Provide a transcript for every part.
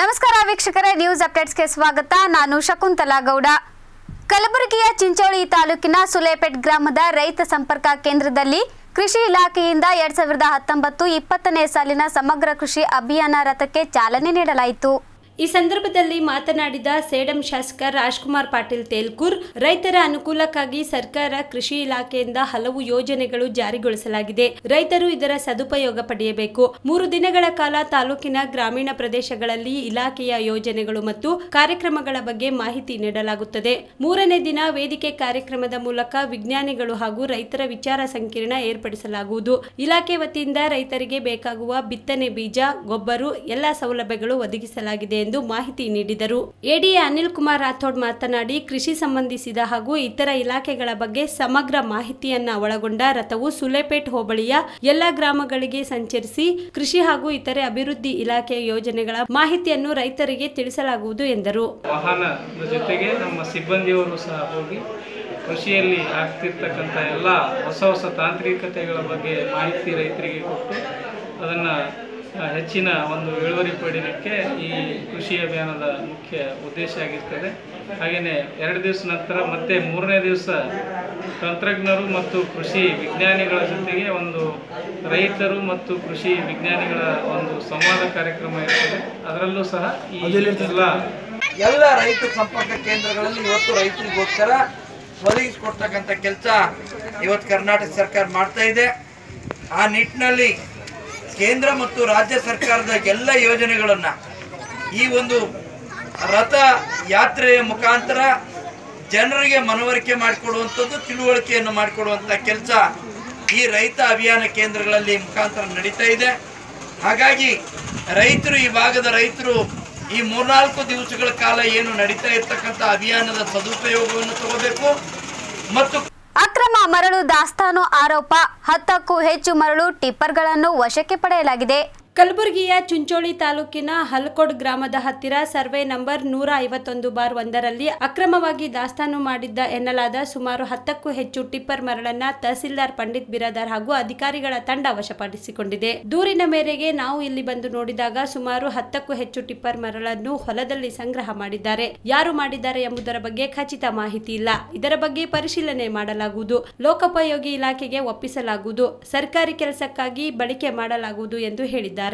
ನಮಸ್ಕಾರ ವೀಕ್ಷಕರೇ ನ್ಯೂಸ್ ಅಪ್ಡೇಟ್ಸ್ಗೆ ಸ್ವಾಗತ. ನಾನು ಶಕುಂತಲಾ ಗೌಡ. ಕಲಬುರಗಿಯ ಚಿಂಚೋಳಿ ತಾಲೂಕಿನ ಸುಲೇಪೇಟ್ ಗ್ರಾಮದ ರೈತ ಸಂಪರ್ಕ ಕೇಂದ್ರದಲ್ಲಿ ಕೃಷಿ ಇಲಾಖೆಯಿಂದ ಎರಡ್ ಸಾವಿರದ ಹತ್ತೊಂಬತ್ತು ಇಪ್ಪತ್ತನೇ ಸಾಲಿನ ಸಮಗ್ರ ಕೃಷಿ ಅಭಿಯಾನ ರಥಕ್ಕೆ ಚಾಲನೆ ನೀಡಲಾಯಿತು. ಈ ಸಂದರ್ಭದಲ್ಲಿ ಮಾತನಾಡಿದ ಸೇಡಂ ಶಾಸಕ ರಾಜ್ಕುಮಾರ್ ಪಾಟೀಲ್ ತೇಲ್ಕೂರ್, ರೈತರ ಅನುಕೂಲಕ್ಕಾಗಿ ಸರ್ಕಾರ ಕೃಷಿ ಇಲಾಖೆಯಿಂದ ಹಲವು ಯೋಜನೆಗಳು ಜಾರಿಗೊಳಿಸಲಾಗಿದೆ. ರೈತರು ಇದರ ಸದುಪಯೋಗ ಪಡೆಯಬೇಕು. ಮೂರು ದಿನಗಳ ಕಾಲ ತಾಲೂಕಿನ ಗ್ರಾಮೀಣ ಪ್ರದೇಶಗಳಲ್ಲಿ ಇಲಾಖೆಯ ಯೋಜನೆಗಳು ಮತ್ತು ಕಾರ್ಯಕ್ರಮಗಳ ಬಗ್ಗೆ ಮಾಹಿತಿ ನೀಡಲಾಗುತ್ತದೆ. ಮೂರನೇ ದಿನ ವೇದಿಕೆ ಕಾರ್ಯಕ್ರಮದ ಮೂಲಕ ವಿಜ್ಞಾನಿಗಳು ಹಾಗೂ ರೈತರ ವಿಚಾರ ಸಂಕಿರಣ ಏರ್ಪಡಿಸಲಾಗುವುದು. ಇಲಾಖೆ ವತಿಯಿಂದ ರೈತರಿಗೆ ಬೇಕಾಗುವ ಬಿತ್ತನೆ ಬೀಜ, ಗೊಬ್ಬರ, ಎಲ್ಲಾ ಸೌಲಭ್ಯಗಳು ಒದಗಿಸಲಾಗಿದೆ ಎಂದು ಮಾಹಿತಿ ನೀಡಿದರು. ಎಡಿಎ ಅನಿಲ್ ಕುಮಾರ್ ರಾಥೋಡ್ ಮಾತನಾಡಿ, ಕೃಷಿ ಸಂಬಂಧಿಸಿದ ಹಾಗೂ ಇತರ ಇಲಾಖೆಗಳ ಬಗ್ಗೆ ಸಮಗ್ರ ಮಾಹಿತಿಯನ್ನ ಒಳಗೊಂಡ ರಥವು ಸುಲೇಪೇಟ್ ಹೋಬಳಿಯ ಎಲ್ಲಾ ಗ್ರಾಮಗಳಿಗೆ ಸಂಚರಿಸಿ ಕೃಷಿ ಹಾಗೂ ಇತರೆ ಅಭಿವೃದ್ಧಿ ಇಲಾಖೆಯ ಯೋಜನೆಗಳ ಮಾಹಿತಿಯನ್ನು ರೈತರಿಗೆ ತಿಳಿಸಲಾಗುವುದು ಎಂದರು. ಜೊತೆಗೆ ನಮ್ಮ ಸಿಬ್ಬಂದಿಯವರು ಸಹ ಹೋಗಿ ಕೃಷಿಯಲ್ಲಿ ಆಗ್ತಿರ್ತಕ್ಕಂಥ ಎಲ್ಲ ಹೊಸ ಹೊಸ ತಾಂತ್ರಿಕತೆಗಳ ಬಗ್ಗೆ ಮಾಹಿತಿ ರೈತರಿಗೆ ಕೊಟ್ಟು ಅದನ್ನು ಹೆಚ್ಚಿನ ಒಂದು ಇಳುವರಿ ಪಡೀಲಿಕ್ಕೆ ಈ ಕೃಷಿ ಅಭಿಯಾನದ ಮುಖ್ಯ ಉದ್ದೇಶ ಆಗಿರ್ತದೆ. ಹಾಗೆಯೇ ಎರಡು ದಿವಸ ನಂತರ ಮತ್ತೆ ಮೂರನೇ ದಿವಸ ತಂತ್ರಜ್ಞರು ಮತ್ತು ಕೃಷಿ ವಿಜ್ಞಾನಿಗಳ ಜೊತೆಗೆ ಒಂದು ರೈತರು ಮತ್ತು ಕೃಷಿ ವಿಜ್ಞಾನಿಗಳ ಒಂದು ಸಂವಾದ ಕಾರ್ಯಕ್ರಮ ಇರ್ತದೆ. ಅದರಲ್ಲೂ ಸಹ ಈ ಎಲ್ಲ ರೈತ ಸಂಪರ್ಕ ಕೇಂದ್ರಗಳಲ್ಲಿ ಇವತ್ತು ರೈತರಿಗೋಸ್ಕರ ಒದಗಿಸ್ಕೊಡ್ತಕ್ಕಂಥ ಕೆಲಸ ಇವತ್ತು ಕರ್ನಾಟಕ ಸರ್ಕಾರ ಮಾಡ್ತಾ ಇದೆ. ಆ ನಿಟ್ಟಿನಲ್ಲಿ ಕೇಂದ್ರ ಮತ್ತು ರಾಜ್ಯ ಸರ್ಕಾರದ ಎಲ್ಲ ಯೋಜನೆಗಳನ್ನು ಈ ಒಂದು ರಥ ಯಾತ್ರೆಯ ಮುಖಾಂತರ ಜನರಿಗೆ ಮನವರಿಕೆ ಮಾಡಿಕೊಡುವಂಥದ್ದು, ತಿಳುವಳಿಕೆಯನ್ನು ಮಾಡಿಕೊಡುವಂಥ ಕೆಲಸ ಈ ರೈತ ಅಭಿಯಾನ ಕೇಂದ್ರಗಳಲ್ಲಿ ಮುಖಾಂತರ ನಡೀತಾ ಇದೆ. ಹಾಗಾಗಿ ರೈತರು, ಈ ಭಾಗದ ರೈತರು ಈ ಮೂರ್ನಾಲ್ಕು ದಿವಸಗಳ ಕಾಲ ಏನು ನಡೀತಾ ಇರ್ತಕ್ಕಂಥ ಅಭಿಯಾನದ ಸದುಪಯೋಗವನ್ನು ತಗೋಬೇಕು ಮತ್ತು ಅಕ್ರಮ ಮರಳು ದಾಸ್ತಾನು ಆರೋಪ ಹತ್ತಕ್ಕೂ ಹೆಚ್ಚು ಮರಳು ಟಿಪ್ಪರ್ಗಳನ್ನು ವಶಕ್ಕೆ ಪಡೆಯಲಾಗಿದೆ. ಕಲಬುರಗಿಯ ಚುಂಚೋಳಿ ತಾಲೂಕಿನ ಹಲ್ಕೋಡ್ ಗ್ರಾಮದ ಹತ್ತಿರ ಸರ್ವೆ ನಂಬರ್ ನೂರ ಐವತ್ತೊಂದು ಬಾರ್ ಒಂದರಲ್ಲಿ ಅಕ್ರಮವಾಗಿ ದಾಸ್ತಾನು ಮಾಡಿದ್ದ ಎನ್ನಲಾದ ಸುಮಾರು ಹತ್ತಕ್ಕೂ ಹೆಚ್ಚು ಟಿಪ್ಪರ್ ಮರಳನ್ನ ತಹಸೀಲ್ದಾರ್ ಪಂಡಿತ್ ಬಿರಾದಾರ್ ಹಾಗೂ ಅಧಿಕಾರಿಗಳ ತಂಡ ವಶಪಡಿಸಿಕೊಂಡಿದೆ. ದೂರಿನ ಮೇರೆಗೆ ನಾವು ಇಲ್ಲಿ ಬಂದು ನೋಡಿದಾಗ ಸುಮಾರು ಹತ್ತಕ್ಕೂ ಹೆಚ್ಚು ಟಿಪ್ಪರ್ ಮರಳನ್ನು ಹೊಲದಲ್ಲಿ ಸಂಗ್ರಹ ಮಾಡಿದ್ದಾರೆ. ಯಾರು ಮಾಡಿದ್ದಾರೆ ಎಂಬುದರ ಬಗ್ಗೆ ಖಚಿತ ಮಾಹಿತಿ ಇಲ್ಲ. ಇದರ ಬಗ್ಗೆ ಪರಿಶೀಲನೆ ಮಾಡಲಾಗುವುದು. ಲೋಕೋಪಯೋಗಿ ಇಲಾಖೆಗೆ ಒಪ್ಪಿಸಲಾಗುವುದು. ಸರ್ಕಾರಿ ಕೆಲಸಕ್ಕಾಗಿ ಬಳಕೆ ಮಾಡಲಾಗುವುದು ಎಂದು ಹೇಳಿದ್ದಾರೆ.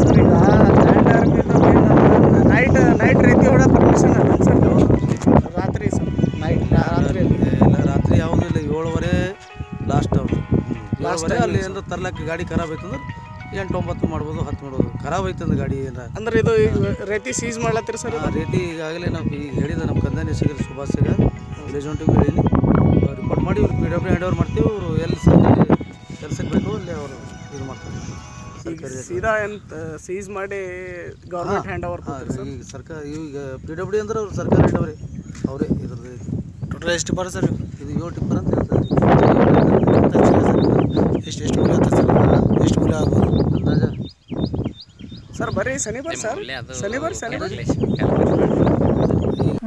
ಸರ್ ಈಗ ಲ್ಯಾಂಡ್ ಆರ್ಮಿದ ನೈಟ್ ನೈಟ್ ರೀತಿ ಹೊಡ ಪರ್ಮಿಷನ್ ಅದ ರಾತ್ರಿ ಸರ್ ನೈಟ್ ರಾತ್ರಿಯಲ್ಲಿ ಇಲ್ಲ ರಾತ್ರಿ ಯಾವುದೂ ಇಲ್ಲ ಏಳುವರೆ ಲಾಸ್ಟ್ ಅಲ್ಲಿ ಏನಾರ ತರ್ಲಕ್ಕೆ ಗಾಡಿ ಖರಾಬ್ ಐತಂದ್ರೆ ಎಂಟು ಒಂಬತ್ತು ಮಾಡ್ಬೋದು ಹತ್ತು ಮಾಡ್ಬೋದು. ಖರಾಬ್ ಐತಂದ್ರೆ ಗಾಡಿ ಏನಾರ? ಅಂದ್ರೆ ಇದು ರೇಟಿ ರೀತಿ ಸೀಸ್ ಮಾಡ್ಲತ್ತೀರಿ ಸರ್ ರೇತಿ ರೀತಿ ಈಗಾಗಲೇ ನಾವು ಈಗ ಹೇಳಿದ ನಮ್ಮ ಕಂದಾನಿ ಸಿಗಲ್ ಸುಭಾಷ್ ಸಿಗ ವಿಲೇಜ್ ಹೇಳಿ ಹೇಳೀನಿ ರಿಪೋರ್ಟ್ ಮಾಡಿ ಇವ್ರು ಪಿ ಡಬ್ಲ್ಯೂ ಹ್ಯಾಂಡ್ ಓವರ್ ಮಾಡ್ತೀವಿ ಅವರು ಎಲ್ಲಿ ಕೆಲಸಕ್ಕೆ ಕೆಲ್ಸಕ್ಕೆ ಬೇಕು ಅಲ್ಲಿ ಅವರು ಇದು ಮಾಡ್ತಾರೆ. ಸೀದಾ ಎಂತ ಸೀಸ್ ಮಾಡಿ ಗೌರ್ಮೆಂಟ್ ಹ್ಯಾಂಡ್ ಓವರ್ ಹಾಂ ಈಗ ಸರ್ಕಾರ ಈಗ ಪಿ ಡಬ್ಲ್ಯೂ ಅಂದ್ರೆ ಅವ್ರು ಸರ್ಕಾರ ಇಡವ್ರಿ ಅವರೇ ಇದ್ರದ್ದು. ಟೋಟಲ್ ಎಷ್ಟು ಬರ ಸರ್? ಇದು ಏಳು ಟಿಪ್ಪರ್ ಅಂತ ಹೇಳ್ತಾರೆ. ಎಷ್ಟು ಎಷ್ಟು ಮೂಲ ಸರ್ ಎಷ್ಟು ಮೂಲ ಆಗ್ಬೋದು ಅಂದಾಜ ಸರ್ ಬರೀ ಶನಿವಾರ ಸರ್ ಶನಿವಾರ ಶನಿವಾರ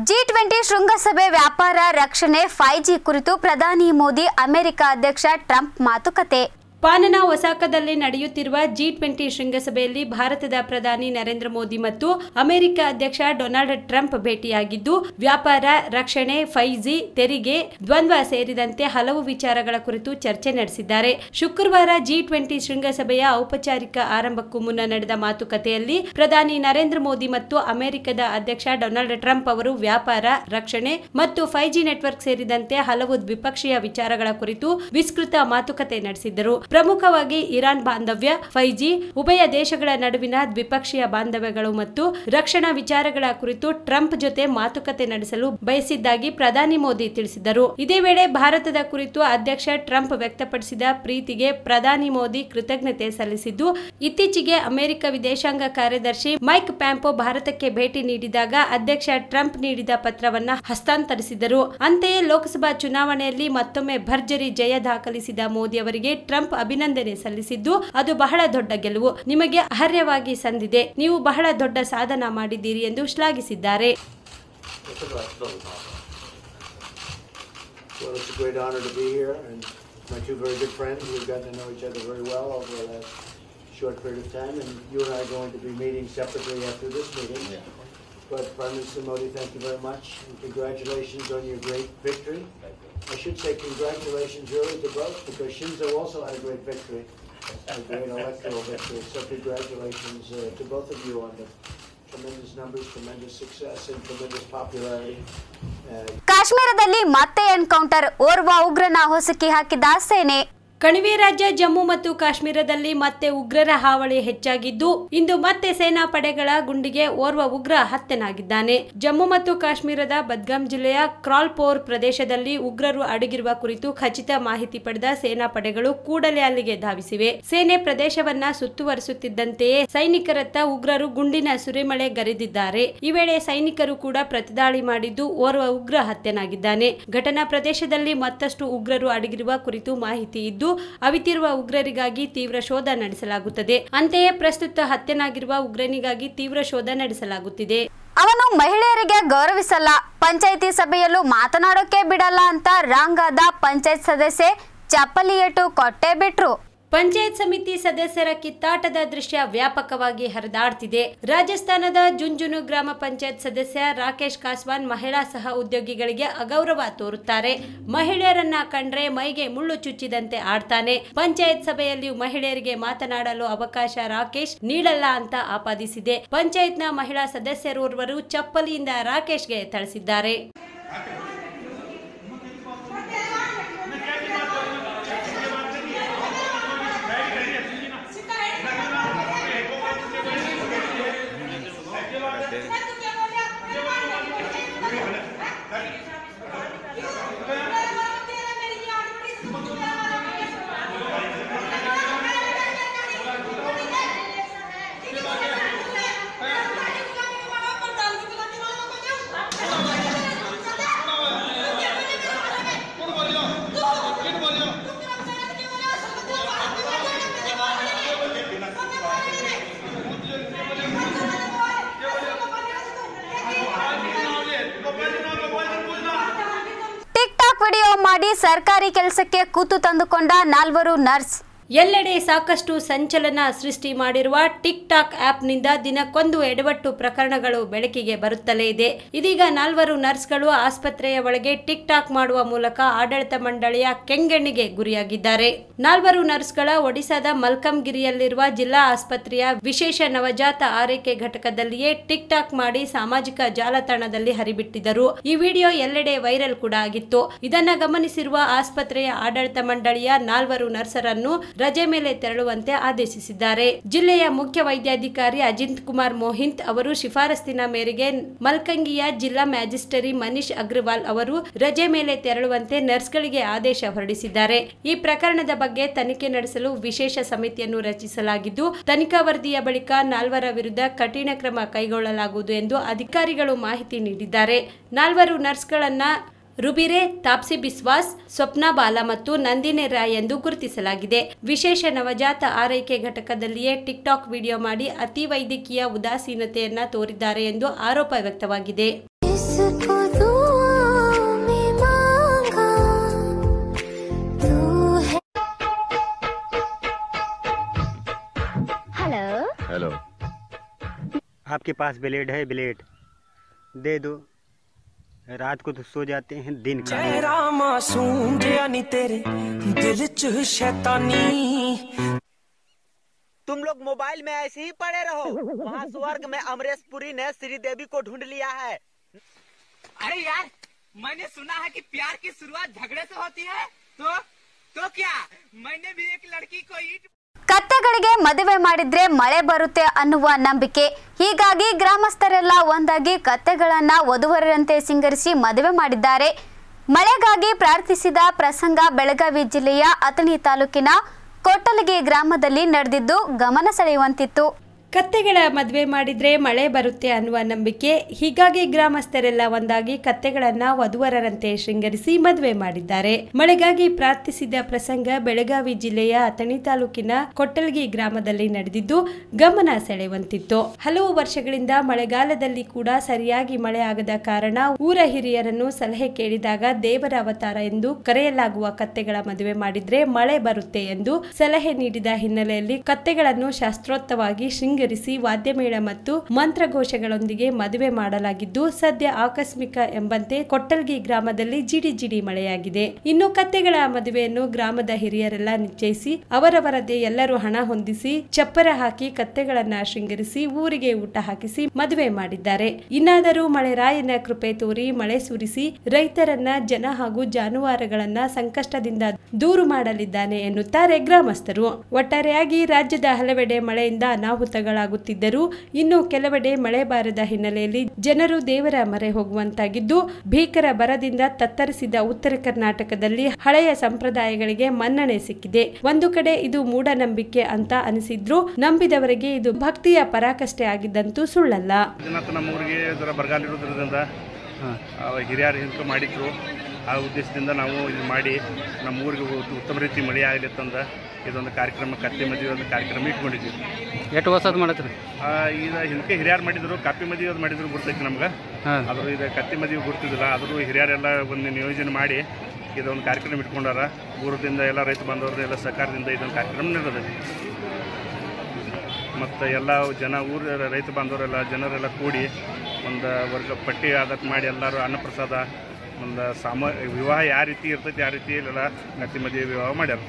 ಜಿ ಟ್ವೆಂಟಿ ಶೃಂಗಸಭೆ ವ್ಯಾಪಾರ ರಕ್ಷಣೆ ಫೈವ್ ಜಿ ಕುರಿತು ಪ್ರಧಾನಿ ಮೋದಿ ಅಮೆರಿಕ ಅಧ್ಯಕ್ಷ ಟ್ರಂಪ್ ಮಾತುಕತೆ. ಪಾನನ ಒಸಾಕದಲ್ಲಿ ನಡೆಯುತ್ತಿರುವ ಜಿ ಟ್ವೆಂಟಿ ಶೃಂಗಸಭೆಯಲ್ಲಿ ಭಾರತದ ಪ್ರಧಾನಿ ನರೇಂದ್ರ ಮೋದಿ ಮತ್ತು ಅಮೆರಿಕ ಅಧ್ಯಕ್ಷ ಡೊನಾಲ್ಡ್ ಟ್ರಂಪ್ ಭೇಟಿಯಾಗಿದ್ದು, ವ್ಯಾಪಾರ, ರಕ್ಷಣೆ ಫೈಜಿ ತೆರಿಗೆ, ದ್ವಂದ್ವ ಸೇರಿದಂತೆ ಹಲವು ವಿಚಾರಗಳ ಕುರಿತು ಚರ್ಚೆ ನಡೆಸಿದ್ದಾರೆ. ಶುಕ್ರವಾರ ಜಿ ಟ್ವೆಂಟಿ ಶೃಂಗಸಭೆಯ ಔಪಚಾರಿಕ ಆರಂಭಕ್ಕೂ ಮುನ್ನ ನಡೆದ ಮಾತುಕತೆಯಲ್ಲಿ ಪ್ರಧಾನಿ ನರೇಂದ್ರ ಮೋದಿ ಮತ್ತು ಅಮೆರಿಕದ ಅಧ್ಯಕ್ಷ ಡೊನಾಲ್ಡ್ ಟ್ರಂಪ್ ಅವರು ವ್ಯಾಪಾರ, ರಕ್ಷಣೆ ಮತ್ತು ಫೈವ್ ಜಿ ನೆಟ್ವರ್ಕ್ ಸೇರಿದಂತೆ ಹಲವು ದ್ವಿಪಕ್ಷೀಯ ವಿಚಾರಗಳ ಕುರಿತು ವಿಸ್ತೃತ ಮಾತುಕತೆ ನಡೆಸಿದ್ದರು. ಪ್ರಮುಖವಾಗಿ ಇರಾನ್ ಬಾಂಧವ್ಯ ಫೈಜಿ ಉಭಯ ದೇಶಗಳ ನಡುವಿನ ದ್ವಿಪಕ್ಷೀಯ ಬಾಂಧವ್ಯಗಳು ಮತ್ತು ರಕ್ಷಣಾ ವಿಚಾರಗಳ ಕುರಿತು ಟ್ರಂಪ್ ಜೊತೆ ಮಾತುಕತೆ ನಡೆಸಲು ಬಯಸಿದ್ದಾಗಿ ಪ್ರಧಾನಿ ಮೋದಿ ತಿಳಿಸಿದರು ಇದೇ ವೇಳೆ ಭಾರತದ ಕುರಿತು ಅಧ್ಯಕ್ಷ ಟ್ರಂಪ್ ವ್ಯಕ್ತಪಡಿಸಿದ ಪ್ರೀತಿಗೆ ಪ್ರಧಾನಿ ಮೋದಿ ಕೃತಜ್ಞತೆ ಸಲ್ಲಿಸಿದ್ದು, ಇತ್ತೀಚೆಗೆ ಅಮೆರಿಕ ವಿದೇಶಾಂಗ ಕಾರ್ಯದರ್ಶಿ ಮೈಕ್ ಪ್ಯಾಂಪೋ ಭಾರತಕ್ಕೆ ಭೇಟಿ ನೀಡಿದಾಗ ಅಧ್ಯಕ್ಷ ಟ್ರಂಪ್ ನೀಡಿದ ಪತ್ರವನ್ನ ಹಸ್ತಾಂತರಿಸಿದರು ಅಂತೆಯೇ ಲೋಕಸಭಾ ಚುನಾವಣೆಯಲ್ಲಿ ಮತ್ತೊಮ್ಮೆ ಭರ್ಜರಿ ಜಯ ದಾಖಲಿಸಿದ ಮೋದಿ ಅವರಿಗೆ ಟ್ರಂಪ್ ಅಭಿನಂದನೆ ಸಲ್ಲಿಸಿದ್ದು ಅದು ಬಹಳ ದೊಡ್ಡ ಗೆಲುವು ನಿಮಗೆ ಅರ್ಹವಾಗಿ ಸಂದಿದೆ ನೀವು ಬಹಳ ದೊಡ್ಡ ಸಾಧನ ಮಾಡಿದ್ದೀರಿ ಎಂದು ಶ್ಲಾಘಿಸಿದ್ದಾರೆ Well, it's a great honor to be here, and my two very good friends, we've gotten to know each other very well over the last short period of time, and you and I are going to be meeting separately after this meeting. But Prime Minister Modi, thank you very much, and congratulations on your great victory. I should say congratulations really to both, because Shinzo also had a great victory, a great electoral victory. So congratulations uh, to both of you on the tremendous numbers, tremendous success, and tremendous popularity. Uh, ಕಾಶ್ಮೀರದಲ್ಲಿ ಮತ್ತೆ encounter ಓರ್ವ ಉಗ್ರನ ಹೊಸಕಿ ಹಾಕಿದ ಸೇನೆ ಕಣಿವೆ ರಾಜ್ಯ ಜಮ್ಮು ಮತ್ತು ಕಾಶ್ಮೀರದಲ್ಲಿ ಮತ್ತೆ ಉಗ್ರರ ಹಾವಳಿ ಹೆಚ್ಚಾಗಿದ್ದು, ಇಂದು ಮತ್ತೆ ಸೇನಾ ಪಡೆಗಳ ಗುಂಡಿಗೆ ಓರ್ವ ಉಗ್ರ ಹತ್ಯೆನಾಗಿದ್ದಾನೆ. ಜಮ್ಮು ಮತ್ತು ಕಾಶ್ಮೀರದ ಬದ್ಗಾಮ್ ಜಿಲ್ಲೆಯ ಕ್ರಾಲ್ಪೋರ್ ಪ್ರದೇಶದಲ್ಲಿ ಉಗ್ರರು ಅಡಗಿರುವ ಕುರಿತು ಖಚಿತ ಮಾಹಿತಿ ಪಡೆದ ಸೇನಾ ಪಡೆಗಳು ಕೂಡಲೇ ಅಲ್ಲಿಗೆ ಧಾವಿಸಿವೆ. ಸೇನೆ ಪ್ರದೇಶವನ್ನ ಸುತ್ತುವರಿಸುತ್ತಿದ್ದಂತೆಯೇ ಸೈನಿಕರತ್ತ ಉಗ್ರರು ಗುಂಡಿನ ಸುರಿಮಳೆ ಗರಿದಿದ್ದಾರೆ. ಈ ವೇಳೆ ಸೈನಿಕರು ಕೂಡ ಪ್ರತಿದಾಳಿ ಮಾಡಿದ್ದು, ಓರ್ವ ಉಗ್ರ ಹತ್ಯೆನಾಗಿದ್ದಾನೆ. ಘಟನಾ ಪ್ರದೇಶದಲ್ಲಿ ಮತ್ತಷ್ಟು ಉಗ್ರರು ಅಡಗಿರುವ ಕುರಿತು ಮಾಹಿತಿ ಇದ್ದು ಅವಿತಿರುವ ಉಗ್ರರಿಗಾಗಿ ತೀವ್ರ ಶೋಧ ನಡೆಸಲಾಗುತ್ತದೆ. ಅಂತೆಯೇ ಪ್ರಸ್ತುತ ಹತ್ಯೆನಾಗಿರುವ ಉಗ್ರನಿಗಾಗಿ ತೀವ್ರ ಶೋಧ ನಡೆಸಲಾಗುತ್ತಿದೆ. ಅವನು ಮಹಿಳೆಯರಿಗೆ ಗೌರವಿಸಲ್ಲ. ಪಂಚಾಯಿತಿ ಸಭೆಯಲ್ಲೂ ಮಾತನಾಡೋಕೆ ಬಿಡಲ್ಲ ಅಂತ ರಾಂಗಾದ ಪಂಚಾಯತ್ ಸದಸ್ಯೆ ಚಾಪಲಿಯಟು ಕೊಟ್ಟೆ ಬಿಟ್ರು. ಪಂಚಾಯತ್ ಸಮಿತಿ ಸದಸ್ಯರ ಕಿತ್ತಾಟದ ದೃಶ್ಯ ವ್ಯಾಪಕವಾಗಿ ಹರಿದಾಡ್ತಿದೆ. ರಾಜಸ್ಥಾನದ ಜುಂಜುನು ಗ್ರಾಮ ಪಂಚಾಯತ್ ಸದಸ್ಯ ರಾಕೇಶ್ ಕಾಸ್ವಾನ್ ಮಹಿಳಾ ಸಹ ಉದ್ಯೋಗಿಗಳಿಗೆ ಅಗೌರವ ತೋರುತ್ತಾರೆ. ಮಹಿಳೆಯರನ್ನ ಕಂಡ್ರೆ ಮೈಗೆ ಮುಳ್ಳು ಚುಚ್ಚಿದಂತೆ ಆಡ್ತಾನೆ. ಪಂಚಾಯತ್ ಸಭೆಯಲ್ಲಿ ಮಹಿಳೆಯರಿಗೆ ಮಾತನಾಡಲು ಅವಕಾಶ ರಾಕೇಶ್ ನೀಡಲ್ಲ ಅಂತ ಆಪಾದಿಸಿದೆ. ಪಂಚಾಯತ್ನ ಮಹಿಳಾ ಸದಸ್ಯರೋರ್ವರು ಚಪ್ಪಲಿಯಿಂದ ರಾಕೇಶ್ಗೆ ಥಳಿಸಿದ್ದಾರೆ ಟಿಕ್ ಟಾಕ್ ವಿಡಿಯೋ ಮಾಡಿ ಸರ್ಕಾರಿ ಕೆಲಸಕ್ಕೆ ಕೂತು ತಂದುಕೊಂಡ ನಾಲ್ವರು ನರ್ಸ್. ಎಲ್ಲೆಡೆ ಸಾಕಷ್ಟು ಸಂಚಲನ ಸೃಷ್ಟಿ ಮಾಡಿರುವ ಟಿಕ್ ಟಾಕ್ ಆಪ್ನಿಂದ ದಿನಕ್ಕೊಂದು ಎಡವಟ್ಟು ಪ್ರಕರಣಗಳು ಬೆಳಕಿಗೆ ಬರುತ್ತಲೇ ಇದೆ. ಇದೀಗ ನಾಲ್ವರು ನರ್ಸ್ಗಳು ಆಸ್ಪತ್ರೆಯ ಒಳಗೆ ಟಿಕ್ ಟಾಕ್ ಮಾಡುವ ಮೂಲಕ ಆಡಳಿತ ಮಂಡಳಿಯ ಕೆಂಗಣ್ಣಿಗೆ ಗುರಿಯಾಗಿದ್ದಾರೆ. ನಾಲ್ವರು ನರ್ಸ್ಗಳ ಒಡಿಶಾದ ಮಲ್ಕಂಗಿರಿಯಲ್ಲಿರುವ ಜಿಲ್ಲಾ ಆಸ್ಪತ್ರೆಯ ವಿಶೇಷ ನವಜಾತ ಆರೈಕೆ ಘಟಕದಲ್ಲಿಯೇ ಟಿಕ್ ಟಾಕ್ ಮಾಡಿ ಸಾಮಾಜಿಕ ಜಾಲತಾಣದಲ್ಲಿ ಹರಿಬಿಟ್ಟಿದ್ದರು. ಈ ವಿಡಿಯೋ ಎಲ್ಲೆಡೆ ವೈರಲ್ ಕೂಡ ಆಗಿತ್ತು. ಇದನ್ನ ಗಮನಿಸಿರುವ ಆಸ್ಪತ್ರೆಯ ಆಡಳಿತ ಮಂಡಳಿಯ ನಾಲ್ವರು ನರ್ಸರನ್ನು ರಜೆ ಮೇಲೆ ತೆರಳುವಂತೆ ಆದೇಶಿಸಿದ್ದಾರೆ. ಜಿಲ್ಲೆಯ ಮುಖ್ಯ ವೈದ್ಯಾಧಿಕಾರಿ ಅಜಿತ್ ಕುಮಾರ್ ಮೋಹಿಂತ್ ಅವರು ಶಿಫಾರಸ್ಸಿನ ಮೇರೆಗೆ ಮಲ್ಕಂಗಿಯ ಜಿಲ್ಲಾ ಮ್ಯಾಜಿಸ್ಟರಿ ಮನೀಶ್ ಅಗ್ರವಾಲ್ ಅವರು ರಜೆ ಮೇಲೆ ತೆರಳುವಂತೆ ನರ್ಸ್ಗಳಿಗೆ ಆದೇಶ ಹೊರಡಿಸಿದ್ದಾರೆ. ಈ ಪ್ರಕರಣದ ಬಗ್ಗೆ ತನಿಖೆ ನಡೆಸಲು ವಿಶೇಷ ಸಮಿತಿಯನ್ನು ರಚಿಸಲಾಗಿದ್ದು, ತನಿಖಾ ವರದಿಯ ಬಳಿಕ ನಾಲ್ವರ ವಿರುದ್ಧ ಕಠಿಣ ಕ್ರಮ ಕೈಗೊಳ್ಳಲಾಗುವುದು ಎಂದು ಅಧಿಕಾರಿಗಳು ಮಾಹಿತಿ ನೀಡಿದ್ದಾರೆ. ನಾಲ್ವರು ನರ್ಸ್ಗಳನ್ನ ರುಬಿರೆ ತಾಪ್ಸಿ ಬಿಸ್ವಾಸ್ ಸ್ವಪ್ನ ಬಾಲ ಮತ್ತು ನಂದಿನಿ ರಾಯ್ ಎಂದು ಗುರುತಿಸಲಾಗಿದೆ ವಿಶೇಷ ನವಜಾತ ಆರೈಕೆ ಘಟಕದಲ್ಲಿಯೇ ಟಿಕ್ಟಾಕ್ ವಿಡಿಯೋ ಮಾಡಿ ಅತಿ ವೈದ್ಯಕೀಯ ಉದಾಸೀನತೆಯನ್ನ ತೋರಿದ್ದಾರೆ ಎಂದು ಆರೋಪ ವ್ಯಕ್ತವಾಗಿದೆ इसको दुआ में मांगा तू है हेलो हेलो आपके पास ब्लेड है ब्लेड दे दो रात को तो सो जाते हैं दिन का। चेहरा मासूम जिया नी तेरे दिल च शैतानी। तुम लोग मोबाइल में ऐसे ही पड़े रहो। वहाँ स्वर्ग में अमरीश पुरी ने श्रीदेवी को ढूंढ लिया है। अरे यार मैंने सुना है कि प्यार की शुरुआत झगड़े से होती है। तो तो क्या? मैंने भी एक लड़की को ईट ಕತ್ತೆಗಳಿಗೆ ಮದುವೆ ಮಾಡಿದ್ರೆ ಮಳೆ ಬರುತ್ತೆ ಅನ್ನುವ ನಂಬಿಕೆ. ಹೀಗಾಗಿ ಗ್ರಾಮಸ್ಥರೆಲ್ಲ ಒಂದಾಗಿ ಕತ್ತೆಗಳನ್ನ ವಧುವರರಂತೆ ಸಿಂಗರಿಸಿ ಮದುವೆ ಮಾಡಿದ್ದಾರೆ. ಮಳೆಗಾಗಿ ಪ್ರಾರ್ಥಿಸಿದ ಪ್ರಸಂಗ ಬೆಳಗಾವಿ ಜಿಲ್ಲೆಯ ಅಥಣಿ ತಾಲೂಕಿನ ಕೊಟ್ಟಲಗಿ ಗ್ರಾಮದಲ್ಲಿ ನಡೆದಿದ್ದು ಗಮನ ಸೆಳೆಯುವಂತಿತ್ತು. ಕತ್ತೆಗಳ ಮದುವೆ ಮಾಡಿದ್ರೆ ಮಳೆ ಬರುತ್ತೆ ಅನ್ನುವ ನಂಬಿಕೆ, ಹೀಗಾಗಿ ಗ್ರಾಮಸ್ಥರೆಲ್ಲ ಒಂದಾಗಿ ಕತ್ತೆಗಳನ್ನ ವಧುವರರಂತೆ ಶೃಂಗರಿಸಿ ಮದುವೆ ಮಾಡಿದ್ದಾರೆ. ಮಳೆಗಾಗಿ ಪ್ರಾರ್ಥಿಸಿದ ಪ್ರಸಂಗ ಬೆಳಗಾವಿ ಜಿಲ್ಲೆಯ ಅಥಣಿ ತಾಲೂಕಿನ ಕೊಟ್ಟಲ್ಗಿ ಗ್ರಾಮದಲ್ಲಿ ನಡೆದಿದ್ದು ಗಮನ ಸೆಳೆಯುವಂತಿತ್ತು. ಹಲವು ವರ್ಷಗಳಿಂದ ಮಳೆಗಾಲದಲ್ಲಿ ಕೂಡ ಸರಿಯಾಗಿ ಮಳೆ ಆಗದ ಕಾರಣ ಊರ ಹಿರಿಯರನ್ನು ಸಲಹೆ ಕೇಳಿದಾಗ ದೇವರ ಅವತಾರ ಎಂದು ಕರೆಯಲಾಗುವ ಕತ್ತೆಗಳ ಮದುವೆ ಮಾಡಿದ್ರೆ ಮಳೆ ಬರುತ್ತೆ ಎಂದು ಸಲಹೆ ನೀಡಿದ ಹಿನ್ನೆಲೆಯಲ್ಲಿ ಕತ್ತೆಗಳನ್ನು ಶಾಸ್ತ್ರೋಕ್ತವಾಗಿ ಶೃಂಗರಿಸಿ ವಾದ್ಯಮೇಳ ಮತ್ತು ಮಂತ್ರಘೋಷಗಳೊಂದಿಗೆ ಮದುವೆ ಮಾಡಲಾಗಿದ್ದು, ಸದ್ಯ ಆಕಸ್ಮಿಕ ಎಂಬಂತೆ ಕೊಟ್ಟಲ್ಗಿ ಗ್ರಾಮದಲ್ಲಿ ಜಿಡಿ ಜಿಡಿ ಮಳೆಯಾಗಿದೆ. ಇನ್ನು ಕತ್ತೆಗಳ ಮದುವೆಯನ್ನು ಗ್ರಾಮದ ಹಿರಿಯರೆಲ್ಲ ನಿಶ್ಚಯಿಸಿ, ಅವರವರದೇ ಎಲ್ಲರೂ ಹಣ ಹೊಂದಿಸಿ, ಚಪ್ಪರ ಹಾಕಿ ಕತ್ತೆಗಳನ್ನ ಶೃಂಗರಿಸಿ, ಊರಿಗೆ ಊಟ ಹಾಕಿಸಿ ಮದುವೆ ಮಾಡಿದ್ದಾರೆ. ಇನ್ನಾದರೂ ಮಳೆರಾಯನ ಕೃಪೆ ತೋರಿ ಮಳೆ ಸುರಿಸಿ, ರೈತರನ್ನ ಜನ ಹಾಗೂ ಜಾನುವಾರುಗಳನ್ನ ಸಂಕಷ್ಟದಿಂದ ದೂರು ಮಾಡಲಿದ್ದಾನೆ ಎನ್ನುತ್ತಾರೆ ಗ್ರಾಮಸ್ಥರು. ಒಟ್ಟಾರೆಯಾಗಿ ರಾಜ್ಯದ ಹಲವೆಡೆ ಮಳೆಯಿಂದ ಅನಾಹುತಗಳಾಗುತ್ತಿದ್ದರೂ ಇನ್ನು ಕೆಲವೆಡೆ ಮಳೆ ಬಾರದ ಹಿನ್ನೆಲೆಯಲ್ಲಿ ಜನರು ದೇವರ ಮರೆ ಹೋಗುವಂತಾಗಿದ್ದು ಭೀಕರ ಬರದಿಂದ ತತ್ತರಿಸಿದ ಉತ್ತರ ಕರ್ನಾಟಕದಲ್ಲಿ ಹಳೆಯ ಸಂಪ್ರದಾಯಗಳಿಗೆ ಮನ್ನಣೆ ಸಿಕ್ಕಿದೆ. ಒಂದು ಕಡೆ ಇದು ಮೂಢನಂಬಿಕೆ ಅಂತ ಅನಿಸಿದ್ರು ನಂಬಿದವರಿಗೆ ಇದು ಭಕ್ತಿಯ ಪರಾಕಷ್ಟೆ ಆಗಿದ್ದಂತೂ ಸುಳ್ಳಲ್ಲ. ಹಿರಿಯರು ಹಿಂದೆ ಮಾಡಿದ್ರು. ಆ ಉದ್ದೇಶದಿಂದ ನಾವು ಇಲ್ಲಿ ಮಾಡಿ ನಮ್ಮ ಊರಿಗೆ ಉತ್ತಮ ರೀತಿ ಮಳೆ ಆಗಲಿ ಇದೊಂದು ಕಾರ್ಯಕ್ರಮ ಕತ್ತಿ ಮದುವೆ ಒಂದು ಕಾರ್ಯಕ್ರಮ ಇಟ್ಕೊಂಡಿದ್ದೀವಿ. ಎಷ್ಟು ವರ್ಷದ ಮಾಡತ್ರಿ? ಆ, ಇದು ಹಿಂದಕ್ಕೆ ಹಿರಿಯರು ಮಾಡಿದ್ರು ಕಾಪಿ ಮದುವೆ ಅದು ಮಾಡಿದ್ರು ಗುರ್ತೈತಿ ನಮ್ಗೆ. ಆದರೂ ಇದು ಕತ್ತಿ ಮದುವೆ ಗುರ್ತಿದಿಲ್ಲ ಆದರೂ ಹಿರಿಯರೆಲ್ಲ ಒಂದು ನಿಯೋಜನೆ ಮಾಡಿ ಇದೊಂದು ಕಾರ್ಯಕ್ರಮ ಇಟ್ಕೊಂಡಾರ. ಊರದಿಂದ ಎಲ್ಲ ರೈತ ಬಾಂಧವ್ರದ್ದು ಎಲ್ಲ ಸರ್ಕಾರದಿಂದ ಇದೊಂದು ಕಾರ್ಯಕ್ರಮ ನಡೆದಿದೆ. ಮತ್ತು ಎಲ್ಲ ಜನ ಊರ ರೈತ ಬಾಂಧವರೆಲ್ಲ ಜನರೆಲ್ಲ ಕೂಡಿ ಒಂದು ವರ್ಗ ಪಟ್ಟಿ ಅದಕ್ಕೆ ಮಾಡಿ ಎಲ್ಲರೂ ಅನ್ನಪ್ರಸಾದ ಒಂದು ಸಾಮ ವಿವಾಹ ಯಾವ ರೀತಿ ಇರ್ತೈತಿ ಆ ರೀತಿ ಇಲ್ಲೆಲ್ಲ ಗತಿ ಮದುವೆ ವಿವಾಹ ಮಾಡ್ಯಾರ.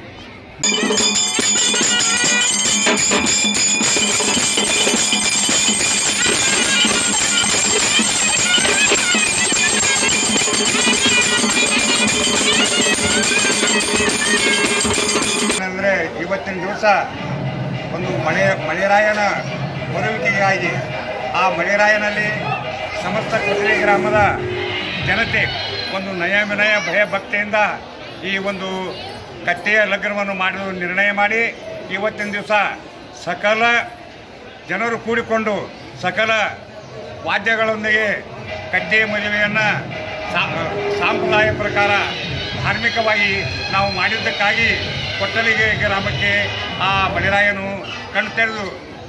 ಅಂದರೆ ಇವತ್ತಿನ ದಿವಸ ಒಂದು ಮಳೆ ಮಳೆರಾಯನ ಬರುವಿಕೆಯಾಗಿ ಆ ಮಳೆರಾಯನಲ್ಲಿ ಸಮಸ್ತ ಕೊಸಲಿ ಗ್ರಾಮದ ಜನತೆ ಒಂದು ನಯ ವಿನಯ ಭಯ ಭಕ್ತಿಯಿಂದ ಈ ಒಂದು ಕತ್ತೆಯ ಲಗ್ನವನ್ನು ಮಾಡಲು ನಿರ್ಣಯ ಮಾಡಿ ಇವತ್ತಿನ ದಿವಸ ಸಕಲ ಜನರು ಕೂಡಿಕೊಂಡು ಸಕಲ ವಾದ್ಯಗಳೊಂದಿಗೆ ಕಟ್ಟೆಯ ಮದುವೆಯನ್ನು ಸಾಂಪ್ರದಾಯ ಪ್ರಕಾರ ಧಾರ್ಮಿಕವಾಗಿ ನಾವು ಮಾಡಿದ್ದಕ್ಕಾಗಿ ಕೊಟ್ಟಲಿಗೆ ಗ್ರಾಮಕ್ಕೆ ಆ ಬಳಿರಾಯನು ಕಣ್ಣು ತೆರೆದು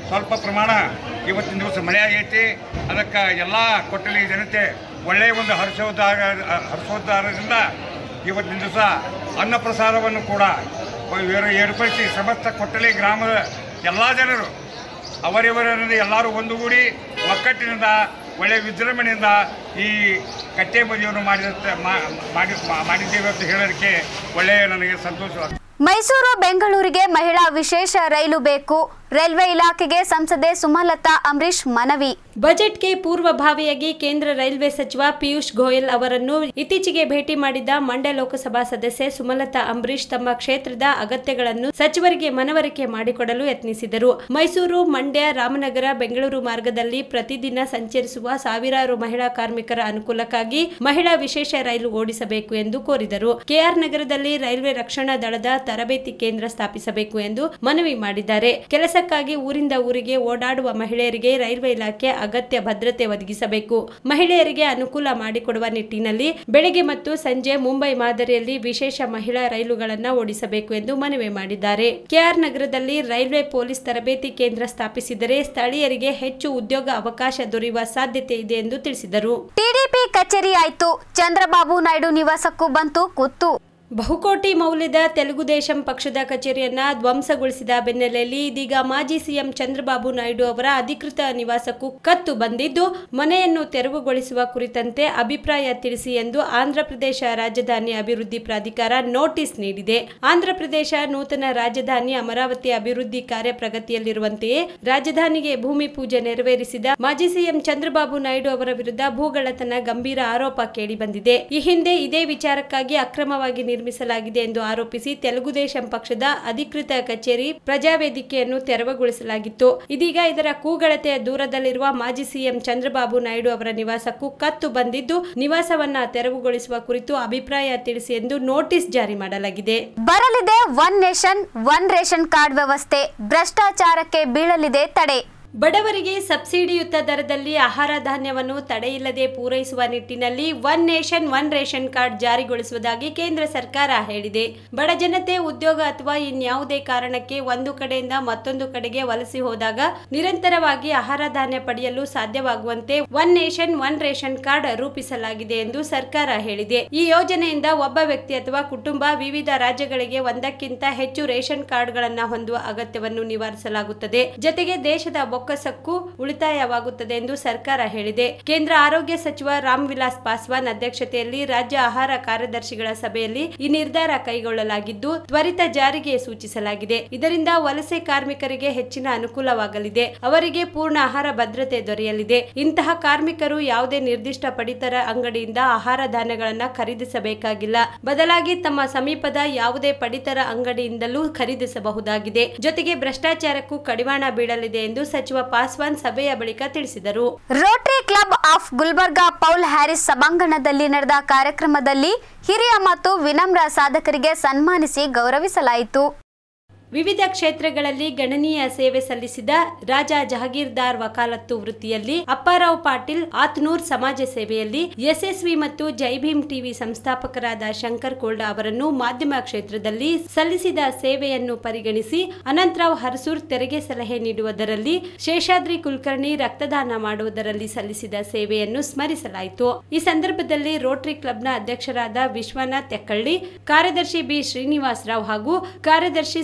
ಸ್ವಲ್ಪ ಪ್ರಮಾಣ ಇವತ್ತಿನ ದಿವಸ ಮಳೆಯಾಗೈತಿ ಅದಕ್ಕೆ ಎಲ್ಲ ಕೊಟ್ಟಲಿ ಜನತೆ ಒಳ್ಳೆಯ ಒಂದು ಹರ್ಷೋದ್ಧಾರ, ಹರ್ಷೋದ್ಧಾರದಿಂದ ಇವತ್ತಿನ ದಿವಸ ಅನ್ನ ಪ್ರಸಾದವನ್ನು ಕೂಡ ಏರ್- ಏರ್ಪಡಿಸಿ ಸಮಸ್ತ ಕೊಟ್ಟಲಿ ಗ್ರಾಮದ ಎಲ್ಲ ಜನರು. ಅವರಿವರಿಂದ ಎಲ್ಲರೂ ಒಂದುಗೂಡಿ ಒಕ್ಕಟ್ಟಿನಿಂದ ಒಳ್ಳೆಯ ವಿಜೃಂಭಣೆಯಿಂದ ಈ ಕಟ್ಟೆ ಮಾಡಿ ಮಾಡಿದ್ದೇವೆ ಅಂತ ಹೇಳೋದಕ್ಕೆ ಒಳ್ಳೆಯ ನನಗೆ ಸಂತೋಷವಾಗುತ್ತೆ ಮೈಸೂರು, ಬೆಂಗಳೂರಿಗೆ ಮಹಿಳಾ ವಿಶೇಷ ರೈಲು ಬೇಕು. ರೈಲ್ವೆ ಇಲಾಖೆಗೆ ಸಂಸದೆ ಸುಮಲತಾ ಅಂಬರೀಶ್ ಮನವಿ. ಬಜೆಟ್ಗೆ ಪೂರ್ವಭಾವಿಯಾಗಿ ಕೇಂದ್ರ ರೈಲ್ವೆ ಸಚಿವ ಪಿಯೂಷ್ ಗೋಯಲ್ ಅವರನ್ನು ಇತ್ತೀಚೆಗೆ ಭೇಟಿ ಮಾಡಿದ ಮಂಡ್ಯ ಲೋಕಸಭಾ ಸದಸ್ಯೆ ಸುಮಲತಾ ಅಂಬರೀಶ್ ತಮ್ಮ ಕ್ಷೇತ್ರದ ಅಗತ್ಯಗಳನ್ನು ಸಚಿವರಿಗೆ ಮನವರಿಕೆ ಮಾಡಿಕೊಡಲು ಯತ್ನಿಸಿದರು. ಮೈಸೂರು, ಮಂಡ್ಯ, ರಾಮನಗರ, ಬೆಂಗಳೂರು ಮಾರ್ಗದಲ್ಲಿ ಪ್ರತಿದಿನ ಸಂಚರಿಸುವ ಸಾವಿರಾರು ಮಹಿಳಾ ಕಾರ್ಮಿಕರ ಅನುಕೂಲಕ್ಕಾಗಿ ಮಹಿಳಾ ವಿಶೇಷ ರೈಲು ಓಡಿಸಬೇಕು ಎಂದು ಕೋರಿದರು. ಕೆಆರ್ ನಗರದಲ್ಲಿ ರೈಲ್ವೆ ರಕ್ಷಣಾ ದಳದ ತರಬೇತಿ ಕೇಂದ್ರ ಸ್ಥಾಪಿಸಬೇಕು ಎಂದು ಮನವಿ ಮಾಡಿದ್ದಾರೆ. ಕೆಲಸಕ್ಕಾಗಿ ಊರಿಂದ ಊರಿಗೆ ಓಡಾಡುವ ಮಹಿಳೆಯರಿಗೆ ರೈಲ್ವೆ ಇಲಾಖೆ ಅಗತ್ಯ ಭದ್ರತೆ ಒದಗಿಸಬೇಕು. ಮಹಿಳೆಯರಿಗೆ ಅನುಕೂಲ ಮಾಡಿಕೊಡುವ ನಿಟ್ಟಿನಲ್ಲಿ ಬೆಳಗ್ಗೆ ಮತ್ತು ಸಂಜೆ ಮುಂಬೈ ಮಾದರಿಯಲ್ಲಿ ವಿಶೇಷ ಮಹಿಳಾ ರೈಲುಗಳನ್ನು ಓಡಿಸಬೇಕು ಎಂದು ಮನವಿ ಮಾಡಿದ್ದಾರೆ. ಕೆಆರ್ ನಗರದಲ್ಲಿ ರೈಲ್ವೆ ಪೊಲೀಸ್ ತರಬೇತಿ ಕೇಂದ್ರ ಸ್ಥಾಪಿಸಿದರೆ ಸ್ಥಳೀಯರಿಗೆ ಹೆಚ್ಚು ಉದ್ಯೋಗ ಅವಕಾಶ ದೊರೆಯುವ ಸಾಧ್ಯತೆ ಇದೆ ಎಂದು ತಿಳಿಸಿದರು. ಟಿಡಿಪಿ ಕಚೇರಿ ಆಯ್ತು. ಚಂದ್ರಬಾಬು ನಾಯ್ಡು ನಿವಾಸಕ್ಕೂ ಬಂತು. ಕುತ್ತು ಬಹುಕೋಟಿ ಮೌಲ್ಯದ ತೆಲುಗು ದೇಶಂ ಪಕ್ಷದ ಕಚೇರಿಯನ್ನ ಧ್ವಂಸಗೊಳಿಸಿದ ಬೆನ್ನೆಲೆಯಲ್ಲಿ ಇದೀಗ ಮಾಜಿ ಸಿಎಂ ಚಂದ್ರಬಾಬು ನಾಯ್ಡು ಅವರ ಅಧಿಕೃತ ನಿವಾಸಕ್ಕೂ ಕತ್ತು ಬಂದಿದ್ದು, ಮನೆಯನ್ನು ತೆರವುಗೊಳಿಸುವ ಕುರಿತಂತೆ ಅಭಿಪ್ರಾಯ ತಿಳಿಸಿ ಎಂದು ಆಂಧ್ರಪ್ರದೇಶ ರಾಜಧಾನಿ ಅಭಿವೃದ್ಧಿ ಪ್ರಾಧಿಕಾರ ನೋಟಿಸ್ ನೀಡಿದೆ. ಆಂಧ್ರಪ್ರದೇಶ ನೂತನ ರಾಜಧಾನಿ ಅಮರಾವತಿ ಅಭಿವೃದ್ಧಿ ಕಾರ್ಯ ಪ್ರಗತಿಯಲ್ಲಿರುವಂತೆಯೇ ರಾಜಧಾನಿಗೆ ಭೂಮಿ ಪೂಜೆ ನೆರವೇರಿಸಿದ ಮಾಜಿ ಸಿಎಂ ಚಂದ್ರಬಾಬು ನಾಯ್ಡು ಅವರ ವಿರುದ್ಧ ಭೂಗಳತನ ಗಂಭೀರ ಆರೋಪ ಕೇಳಿಬಂದಿದೆ. ಈ ಹಿಂದೆ ಇದೇ ವಿಚಾರಕ್ಕಾಗಿ ಅಕ್ರಮವಾಗಿ ನಿರ್ಮಿಸಲಾಗಿದೆ ಎಂದು ಆರೋಪಿಸಿ ತೆಲುಗು ದೇಶಂ ಪಕ್ಷದ ಅಧಿಕೃತ ಕಚೇರಿ ಪ್ರಜಾವೇದಿಕೆಯನ್ನು ತೆರವುಗೊಳಿಸಲಾಗಿತ್ತು. ಇದೀಗ ಇದರ ಕೂಗಳತೆಯ ದೂರದಲ್ಲಿರುವ ಮಾಜಿ ಸಿಎಂ ಚಂದ್ರಬಾಬು ನಾಯ್ಡು ಅವರ ನಿವಾಸಕ್ಕೂ ಕತ್ತು ಬಂದಿದ್ದು, ನಿವಾಸವನ್ನ ತೆರವುಗೊಳಿಸುವ ಕುರಿತು ಅಭಿಪ್ರಾಯ ತಿಳಿಸಿ ಎಂದು ನೋಟಿಸ್ ಜಾರಿ ಮಾಡಲಾಗಿದೆ. ಬರಲಿದೆ one nation, one ration card ವ್ಯವಸ್ಥೆ. ಭ್ರಷ್ಟಾಚಾರಕ್ಕೆ ಬೀಳಲಿದೆ ತಡೆ. ಬಡವರಿಗೆ ಸಬ್ಸಿಡಿಯುತ ದರದಲ್ಲಿ ಆಹಾರ ಧಾನ್ಯವನ್ನು ತಡೆಯಿಲ್ಲದೆ ಪೂರೈಸುವ ನಿಟ್ಟಿನಲ್ಲಿ one nation, one ration card ಜಾರಿಗೊಳಿಸುವುದಾಗಿ ಕೇಂದ್ರ ಸರ್ಕಾರ ಹೇಳಿದೆ. ಬಡ ಜನತೆ ಉದ್ಯೋಗ ಅಥವಾ ಇನ್ಯಾವುದೇ ಕಾರಣಕ್ಕೆ ಒಂದು ಕಡೆಯಿಂದ ಮತ್ತೊಂದು ಕಡೆಗೆ ವಲಸೆ ಹೋದಾಗ ನಿರಂತರವಾಗಿ ಆಹಾರ ಧಾನ್ಯ ಪಡೆಯಲು ಸಾಧ್ಯವಾಗುವಂತೆ one nation, one ration card ರೂಪಿಸಲಾಗಿದೆ ಎಂದು ಸರ್ಕಾರ ಹೇಳಿದೆ. ಈ ಯೋಜನೆಯಿಂದ ಒಬ್ಬ ವ್ಯಕ್ತಿ ಅಥವಾ ಕುಟುಂಬ ವಿವಿಧ ರಾಜ್ಯಗಳಿಗೆ ಒಂದಕ್ಕಿಂತ ಹೆಚ್ಚು ರೇಷನ್ ಕಾರ್ಡ್ಗಳನ್ನು ಹೊಂದುವ ಅಗತ್ಯವನ್ನು ನಿವಾರಿಸಲಾಗುತ್ತದೆ. ಜೊತೆಗೆ ದೇಶದ ಬೊಕ್ಕಸಕ್ಕೂ ಉಳಿತಾಯವಾಗುತ್ತದೆ ಎಂದು ಸರ್ಕಾರ ಹೇಳಿದೆ. ಕೇಂದ್ರ ಆರೋಗ್ಯ ಸಚಿವ ರಾಮ್ ವಿಲಾಸ್ ಪಾಸ್ವಾನ್ ಅಧ್ಯಕ್ಷತೆಯಲ್ಲಿ ರಾಜ್ಯ ಆಹಾರ ಕಾರ್ಯದರ್ಶಿಗಳ ಸಭೆಯಲ್ಲಿ ಈ ನಿರ್ಧಾರ ಕೈಗೊಳ್ಳಲಾಗಿದ್ದು, ತ್ವರಿತ ಜಾರಿಗೆ ಸೂಚಿಸಲಾಗಿದೆ. ಇದರಿಂದ ವಲಸೆ ಕಾರ್ಮಿಕರಿಗೆ ಹೆಚ್ಚಿನ ಅನುಕೂಲವಾಗಲಿದೆ. ಅವರಿಗೆ ಪೂರ್ಣ ಆಹಾರ ಭದ್ರತೆ ದೊರೆಯಲಿದೆ. ಇಂತಹ ಕಾರ್ಮಿಕರು ಯಾವುದೇ ನಿರ್ದಿಷ್ಟ ಪಡಿತರ ಅಂಗಡಿಯಿಂದ ಆಹಾರ ಧಾನ್ಯಗಳನ್ನ ಖರೀದಿಸಬೇಕಾಗಿಲ್ಲ. ಬದಲಾಗಿ ತಮ್ಮ ಸಮೀಪದ ಯಾವುದೇ ಪಡಿತರ ಅಂಗಡಿಯಿಂದಲೂ ಖರೀದಿಸಬಹುದಾಗಿದೆ. ಜೊತೆಗೆ ಭ್ರಷ್ಟಾಚಾರಕ್ಕೂ ಕಡಿವಾಣ ಬೀಳಲಿದೆ ಎಂದು ಸಚಿವ ಪಾಸ್ವಾನ್ ಸಭೆಯ ಬಳಿಕ ತಿಳಿಸಿದರು. Rotary Club of Gulbarga Paul Harris ಸಭಾಂಗಣದಲ್ಲಿ ನಡೆದ ಕಾರ್ಯಕ್ರಮದಲ್ಲಿ ಹಿರಿಯ ಮತ್ತು ವಿನಮ್ರ ಸಾಧಕರಿಗೆ ಸನ್ಮಾನಿಸಿ ಗೌರವಿಸಲಾಯಿತು. ವಿವಿಧ ಕ್ಷೇತ್ರಗಳಲ್ಲಿ ಗಣನೀಯ ಸೇವೆ ಸಲ್ಲಿಸಿದ ರಾಜಾ ಜಹಗೀರ್ದಾರ್ ವಕಾಲತ್ತು ವೃತ್ತಿಯಲ್ಲಿ ಅಪ್ಪಾರಾವ್ ಪಾಟೀಲ್ ಆತ್ನೂರ್ ಸಮಾಜ ಸೇವೆಯಲ್ಲಿ ಯಶಸ್ವಿ ಮತ್ತು ಜೈಭೀಮ್ ಟಿವಿ ಸಂಸ್ಥಾಪಕರಾದ ಶಂಕರ್ ಕೋಲ್ಡ ಅವರನ್ನು ಮಾಧ್ಯಮ ಕ್ಷೇತ್ರದಲ್ಲಿ ಸಲ್ಲಿಸಿದ ಸೇವೆಯನ್ನು ಪರಿಗಣಿಸಿ ಅನಂತರಾವ್ ಹರಸೂರ್ ತೆರಿಗೆ ಸಲಹೆ ನೀಡುವುದರಲ್ಲಿ ಶೇಷಾದ್ರಿ ಕುಲಕರ್ಣಿ ರಕ್ತದಾನ ಮಾಡುವುದರಲ್ಲಿ ಸಲ್ಲಿಸಿದ ಸೇವೆಯನ್ನು ಸ್ಮರಿಸಲಾಯಿತು. ಈ ಸಂದರ್ಭದಲ್ಲಿ ರೋಟರಿ ಕ್ಲಬ್ನ ಅಧ್ಯಕ್ಷರಾದ ವಿಶ್ವನಾಥ್ ತೆಕ್ಕಳ್ಳಿ ಕಾರ್ಯದರ್ಶಿ ಬಿ ಶ್ರೀನಿವಾಸ್ ರಾವ್ ಹಾಗೂ ಕಾರ್ಯದರ್ಶಿ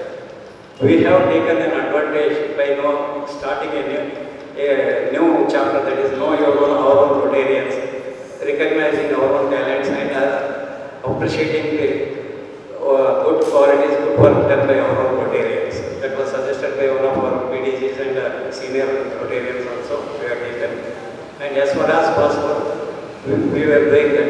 we have taken an advantage by now starting a new, a new chapter that is know your own, our own Rotarians, recognizing our own talents and uh, appreciating the uh, good qualities, good work done by our own Rotarians. That was suggested by one of our PDGs and uh, senior Rotarians also, we have taken. And as far as possible, we, we were doing